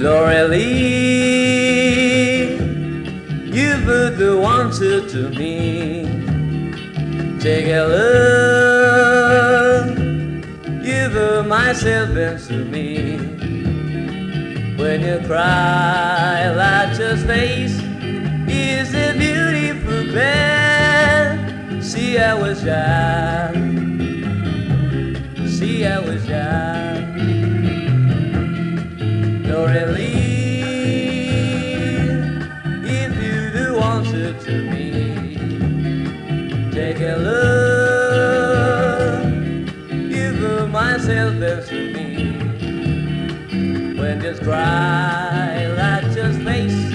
Lorelee, you put the wanted to me. Take a look, you put myself to me. When you cry, Elijah's face is a beautiful bed. See, I was young. See, I was young. Take a look, give myself to me. When cry, light just face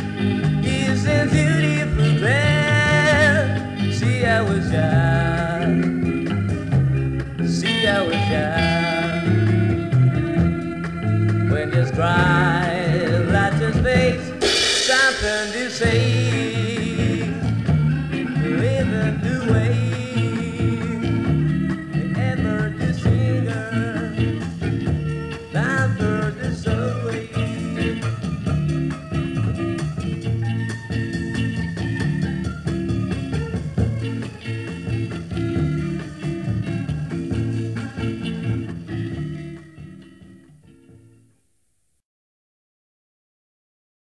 is a beautiful bed. See, I was young. See, I was young. When cry, light just face something to say.